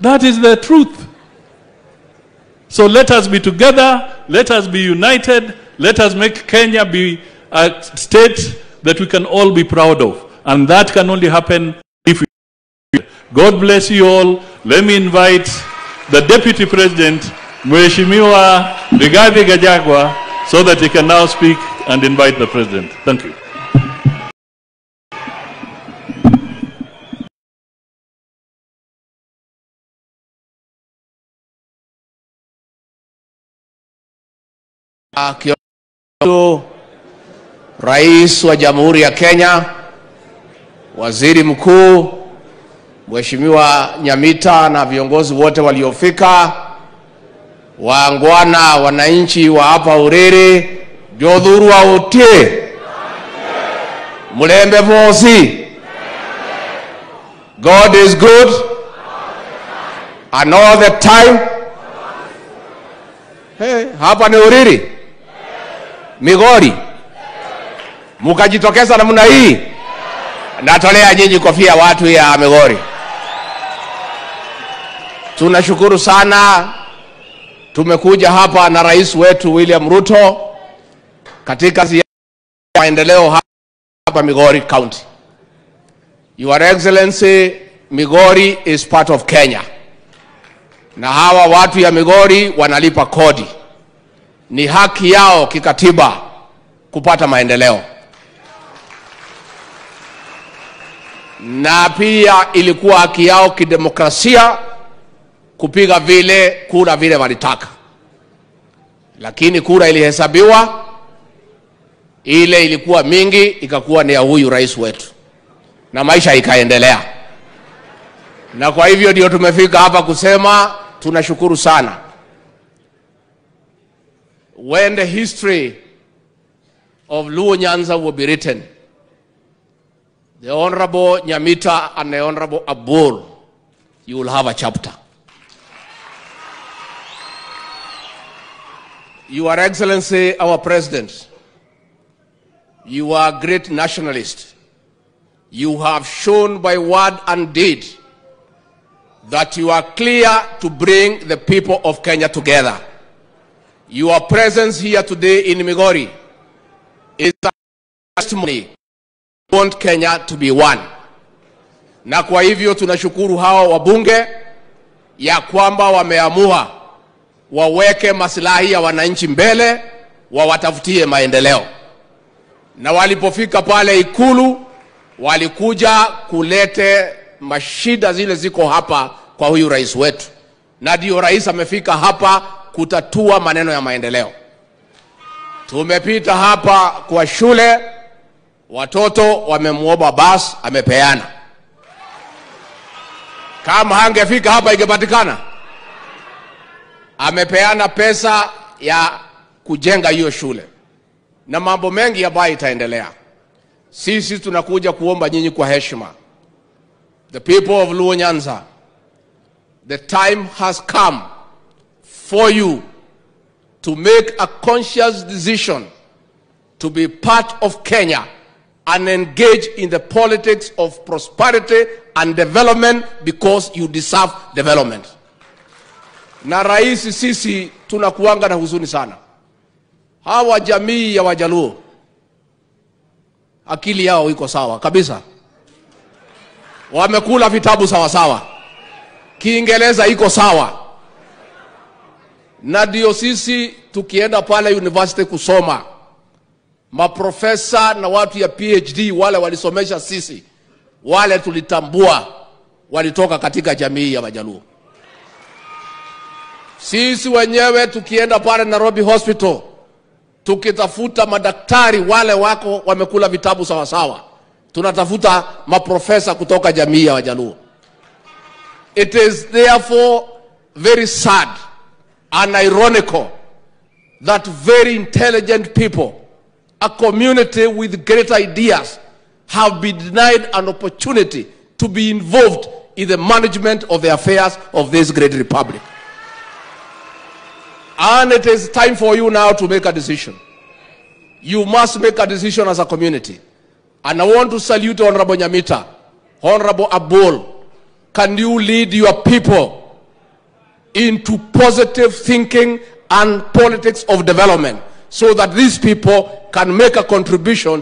That is the truth. So let us be together, let us be united, let us make Kenya be a state that we can all be proud of. And that can only happen if we. God bless you all. Let me invite the Deputy President, Mheshimiwa Rigathi Gachagua, so that he can now speak and invite the President. Thank you. Kiongozi Rais wa Jamhuri ya Kenya, Waziri Mkuu Mheshimiwa Nyamita na viongozi wote waliofika, waangwana, wananchi wa hapa Uriri, Jothurwa utie mulembe vosi. God is good and all the time. Hey, hapa ni Uriri, Migori, mukajitokeza namna hii, natolea nyinyi kofia watu ya Migori. Tunashukuru sana, tumekuja hapa na rais wetu William Ruto katika ziara ya maendeleo hapa Migori County. Your Excellency, Migori is part of Kenya, na hawa watu ya Migori wanalipa kodi. Ni haki yao kikatiba kupata maendeleo, na pia ilikuwa haki yao kidemokrasia kupiga vile kura vile walitaka, lakini kura ilihesabiwa, ile ilikuwa mingi ikakuwa ni ya huyu rais wetu, na maisha ikaendelea. Na kwa hivyo ndio tumefika hapa kusema tunashukuru sana. When the history of Luo Nyanza will be written, the Honorable Nyamita and the Honorable Abur, you will have a chapter. Your Excellency, our President, you are a great nationalist. You have shown by word and deed that you are clear to bring the people of Kenya together. Your presence here today in Migori is a testimony want Kenya to be one. Na kwa hivyo tunashukuru hawa wabunge ya kwamba wameamua waweke masilahi ya wananchi mbele, wawatafutie maendeleo. Na walipofika pale Ikulu, walikuja kulete mashida zile ziko hapa kwa huyu rais wetu, na ndio rais amefika hapa kutatua maneno ya maendeleo. Tumepita hapa kwa shule, watoto wamemwomba bas amepeana. Kama hangefika hapa ingepatikana amepeana pesa ya kujenga hiyo shule na mambo mengi ambayo itaendelea. Sisi tunakuja kuomba nyinyi kwa heshima, the people of Luo Nyanza, the time has come for you to make a conscious decision to be part of Kenya and engage in the politics of prosperity and development because you deserve development. Na rais, sisi tunakuanga na huzuni sana. Hawa jamii ya Wajaluo akili yao iko sawa kabisa, wamekula vitabu sawa sawa, Kiingereza iko sawa, na ndio sisi tukienda pale university kusoma, maprofesa na watu ya PhD wale walisomesha sisi, wale tulitambua walitoka katika jamii ya Wajaluo. Sisi wenyewe tukienda pale Nairobi Hospital tukitafuta madaktari wale wako wamekula vitabu sawa sawa, tunatafuta maprofesa kutoka jamii ya Wajaluo. It is therefore very sad and ironical that very intelligent people, a community with great ideas, have been denied an opportunity to be involved in the management of the affairs of this great republic. And it is time for you now to make a decision. You must make a decision as a community. And I want to salute Honorable Nyamita, Honorable Abul. Can you lead your people into positive thinking and politics of development so that these people can make a contribution